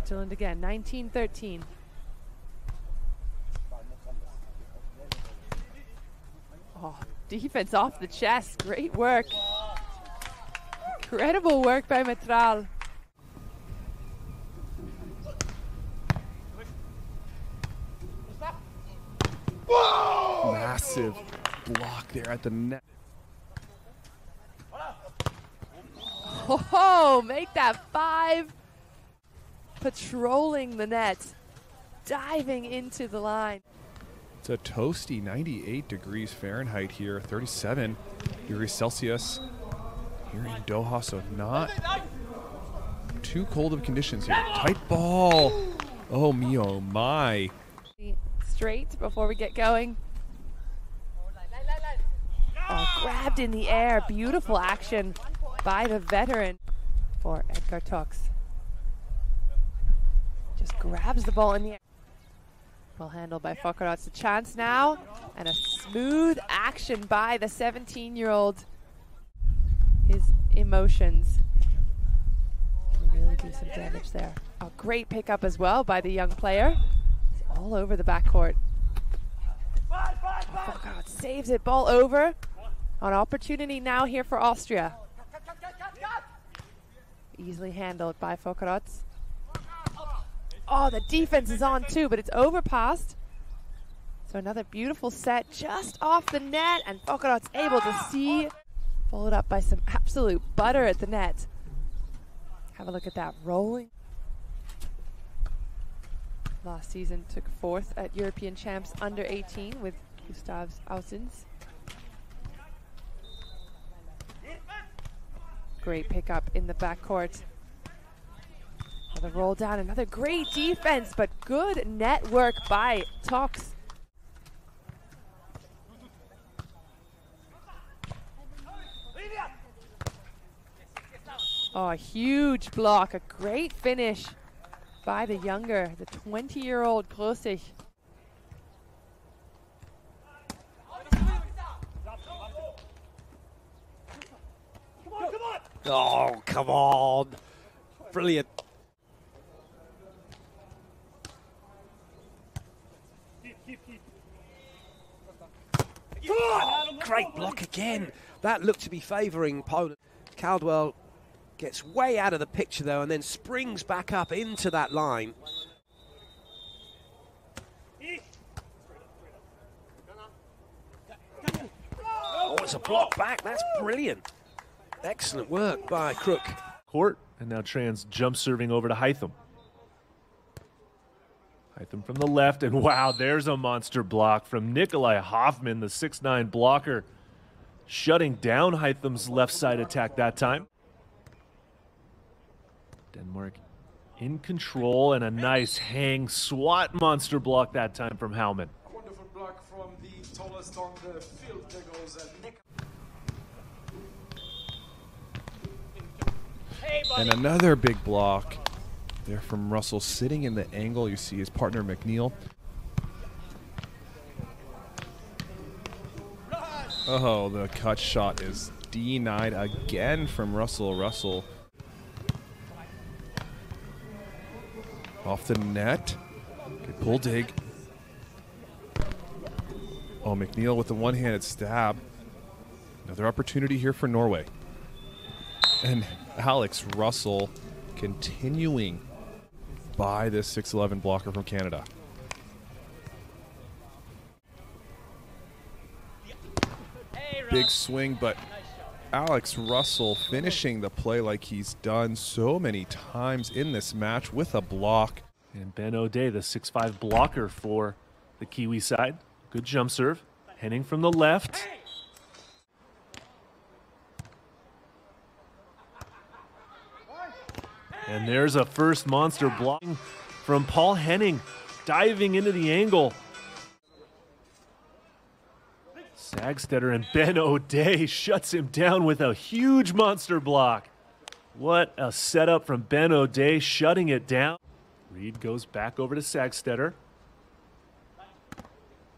Switzerland again, 1913. Oh, defense off the chest. Great work. Incredible work by Metral. Massive block there at the net. Oh, make that five. Patrolling the net, diving into the line. It's a toasty 98 degrees Fahrenheit here, 37 degrees Celsius here in Doha, so not too cold of conditions here. Tight ball. Oh me, oh my. Straight before we get going. Oh, grabbed in the air. Beautiful action by the veteran for Edgar Tocs. Just grabs the ball in the air. Well handled by Fokara. It's a chance now, and a smooth action by the 17 year old. His emotions can really do some damage there. A great pickup as well by the young player. All over the backcourt. Fokara saves it, ball over. An opportunity now here for Austria. Easily handled by Fokerots. Oh, the defense is on too, but it's overpassed. So another beautiful set just off the net, and Fokerots able to see. Followed up by some absolute butter at the net. Have a look at that rolling. Last season took fourth at European Champs under 18 with Gustavs Ausens. Great pickup in the backcourt. Another roll down, another great defense, but good network by Tocs. Oh, a huge block, a great finish by the younger, the 20 year old Grosich. Oh, come on. Brilliant. Oh, great block again. That looked to be favouring Poland. Caldwell gets way out of the picture though and then springs back up into that line. Oh, it's a block back. That's brilliant. Excellent work by Crook. Court, and now Trans jump serving over to Hytham. Hytham from the left, and wow, there's a monster block from Nikolai Hoffman, the 6'9 blocker, shutting down Hytham's left side attack that time. Denmark in control, and a nice hang swat monster block that time from Howman. Wonderful block from the tallest on the field. There goes uh, Nick. And another big block there from Russell sitting in the angle. You see his partner McNeil. Oh, the cut shot is denied again from Russell. Russell off the net. Okay, pull dig. Oh, McNeil with the one handed stab. Another opportunity here for Norway. And Alex Russell continuing by this 6'11 blocker from Canada. Big swing, but Alex Russell finishing the play like he's done so many times in this match with a block. And Ben O'Dea, the 6'5 blocker for the Kiwi side. Good jump serve. Henning from the left. And there's a first monster block from Paul Henning, diving into the angle. Sagstetter and Ben O'Dea shuts him down with a huge monster block. What a setup from Ben O'Dea, shutting it down. Reed goes back over to Sagstetter.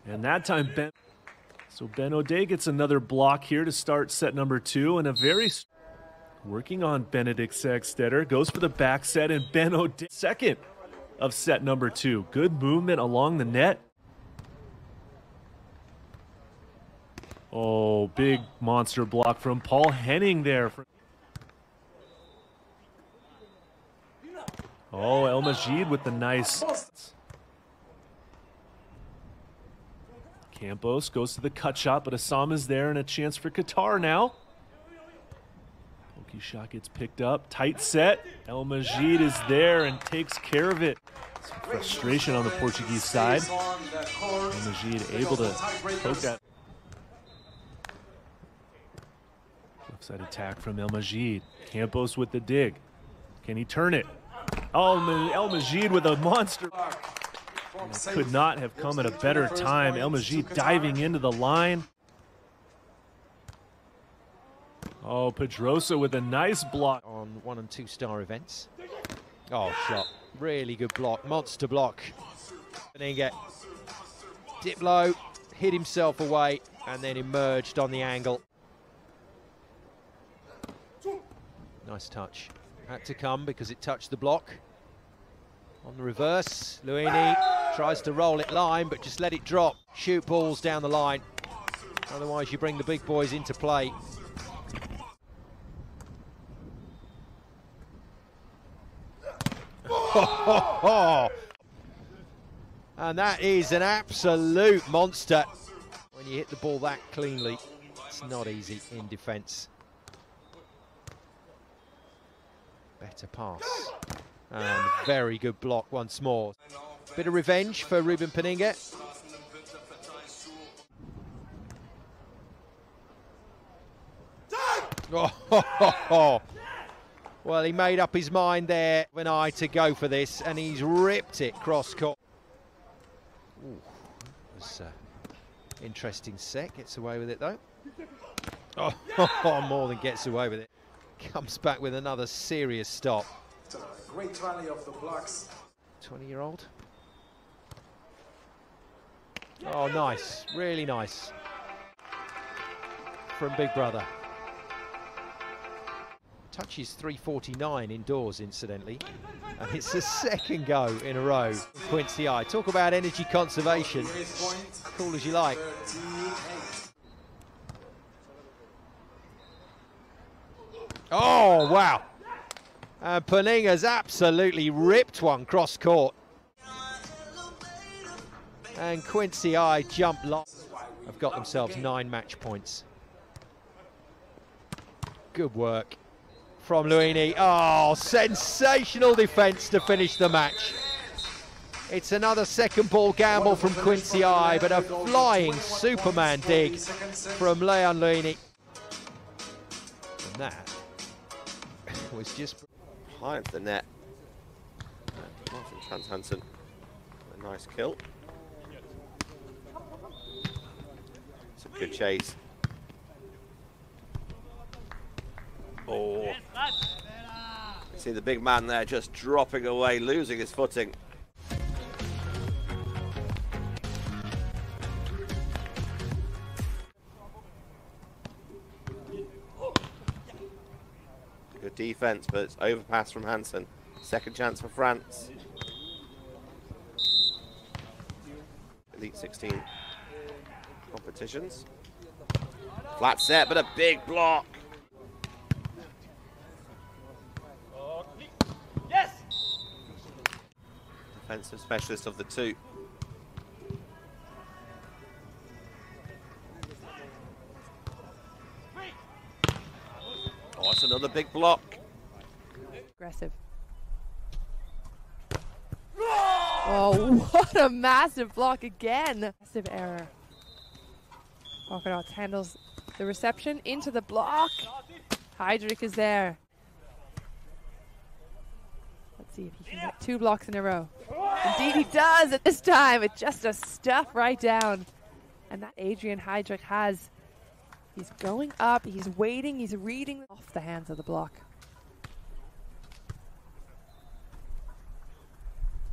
And that time, Ben. So Ben O'Dea gets another block here to start set number two, and a very working on Benedikt Sagstetter goes for the back set, and Ben O'Dea second. of set number two. Good movement along the net. Oh, big monster block from Paul Henning there. Oh, El Majid with the nice. Campos goes to the cut shot, but Assam is there and a chance for Qatar now. Shot gets picked up. Tight set. El Majid is there and takes care of it. Some frustration on the Portuguese side. El Majid able to poke that. Left side attack from El Majid. Campos with the dig. Can he turn it? Oh, El Majid with a monster. Could not have come at a better time. El Majid diving into the line. Oh, Pedrosa with a nice block. On one and two star events. Oh, shot. Really good block. Monster block. Penninga dip low, hit himself away, and then emerged on the angle. Nice touch. Had to come because it touched the block. On the reverse, Luini tries to roll it line, but just let it drop. Shoot balls down the line. Otherwise, you bring the big boys into play. And that is an absolute monster. When you hit the ball that cleanly, it's not easy in defence. Better pass. And very good block once more. Bit of revenge for Ruben Penninga. Oh, well, he made up his mind there, when I to go for this, and he's ripped it cross court. Ooh, was uh, interesting set. Gets away with it though. Oh, more than gets away with it. Comes back with another serious stop. Great rally of the blocks. 20 year old. Oh, nice. Really nice. From Big Brother. Touches 349 indoors, incidentally. And it's the second go in a row. Quincy I. Talk about energy conservation. Cool as you like. Oh, wow. Uh, and Penninga's absolutely ripped one cross court. And Quincy I jump long. Have got themselves nine match points. Good work from Luini. Oh, sensational defence to finish the match. It's another second ball gamble from Quincy I, but a flying Superman dig from Leon Luini. And that was just high into the net. Martin Chance Hansen, a nice kill. It's a good chase. Oh. See the big man there just dropping away, losing his footing. Good defense, but it's overpass from Hansen. Second chance for France. Elite 16 competitions. Flat set, but a big block. Defensive specialist of the two. Oh, it's another big block. Aggressive. Oh, what a massive block again. Massive error. Polkadot handles the reception into the block. Heidrich is there. See if he can get two blocks in a row. Indeed he does at this time. It's just a stuff right down. And that Adrian Heidrich has. He's going up, he's waiting, he's reading off the hands of the block.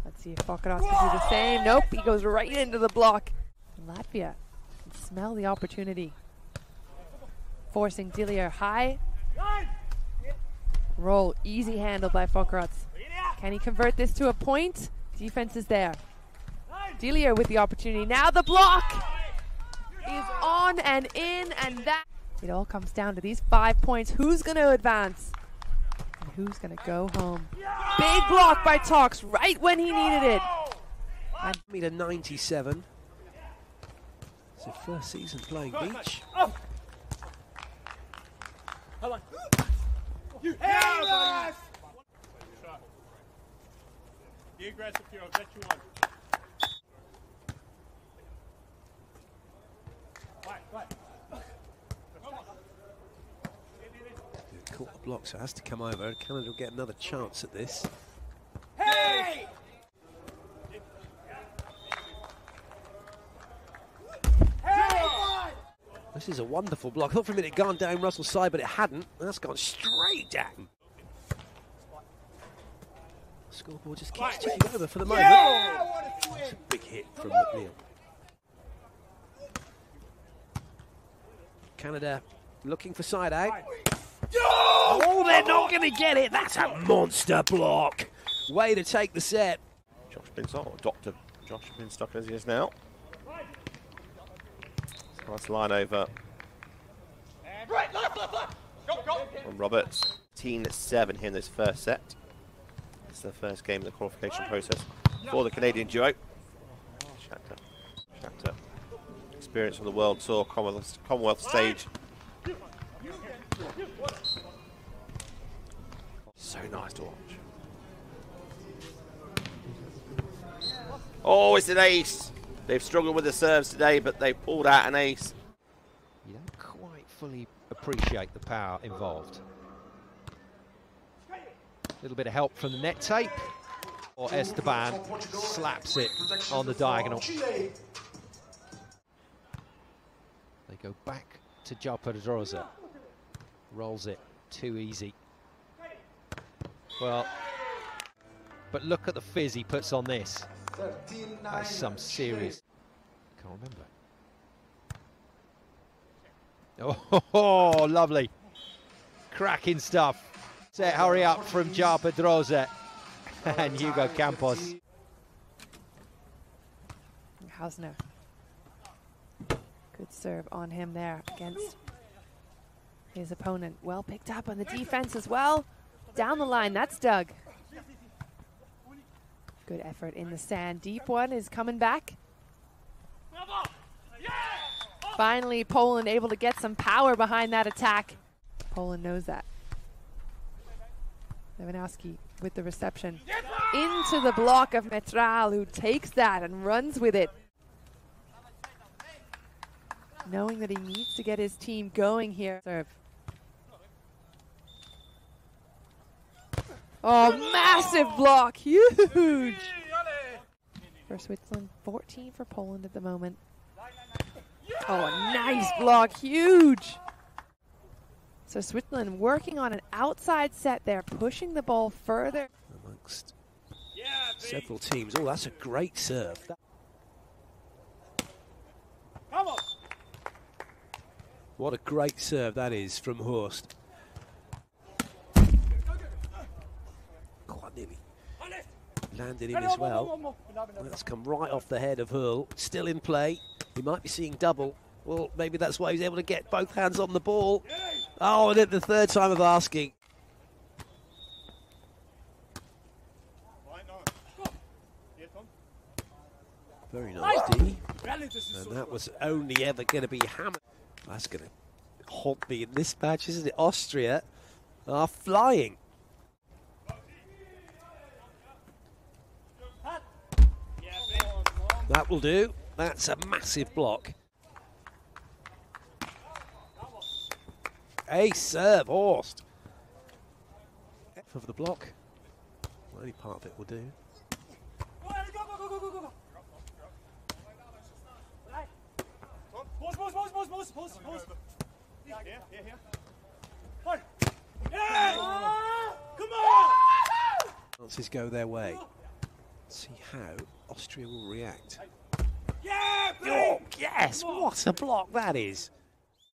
Let's see if Polkadot can do the same. Nope, he goes right into the block. Latvia can smell the opportunity. Forcing Dillier high. Roll, easy handle by Fokerots. Can he convert this to a point? Defense is there. Dillier with the opportunity. Now the block is on and in, and that. It all comes down to these five points. Who's going to advance? And who's going to go home? Big block by Tocs right when he needed it. Meter 97. It's his first season playing beach. Be aggressive here, I'll get you one. Caught the block, so it has to come over. Canada will get another chance at this. Hey! This is a wonderful block. I thought for a minute it had gone down Russell's side, but it hadn't. That's gone straight down. Scoreboard just keeps ticking over for the moment. It's a big hit from McNeil. Canada looking for side out. Oh, they're not going to get it. That's a monster block. Way to take the set. Josh Binstock, or Dr. Josh Binstock as he is now. Nice line over from Roberts. 7 here in this first set. It's the first game of the qualification process for the Canadian duo. Shakhtar. Shakhtar. Experience on the World Tour, Commonwealth, Commonwealth stage. So nice to watch. Oh, it's an ace. They've struggled with the serves today, but they pulled out an ace. You don't quite fully appreciate the power involved. Little bit of help from the net tape. Or Esteban slaps it on the diagonal. They go back to Pedrosa. Rolls it too easy. Well, but look at the fizz he puts on this. That's some serious. Can't remember. Oh, lovely. Cracking stuff. Hurry up from João Pedrosa and Hugo Campos. Haussener. Good serve on him there against his opponent. Well picked up on the defense as well. Down the line, that's Doug. Good effort in the sand. Deep one is coming back. Finally, Poland able to get some power behind that attack. Poland knows that. Lewandowski with the reception into the block of Metral, who takes that and runs with it. Knowing that he needs to get his team going here. Serve. Oh, massive block. Huge. For Switzerland, 14 for Poland at the moment. Oh, nice block. Huge. So Switzerland working on an outside set there, pushing the ball further. Amongst several teams. Oh, that's a great serve. That what a great serve that is from Horst. Quite nearly landed him as well. That's come right off the head of Hörl. Still in play. He might be seeing double. Well, maybe that's why he's able to get both hands on the ball. Oh, and at the third time of asking. Very nice, D. And that was only ever going to be hammered. That's going to haunt me in this match, isn't it? Austria are flying. That will do. That's a massive block. Ace serve, Horst. For the block. Well, any part of it will do. Chances go their way. See how Austria will react. Oh, yes, what a block that is.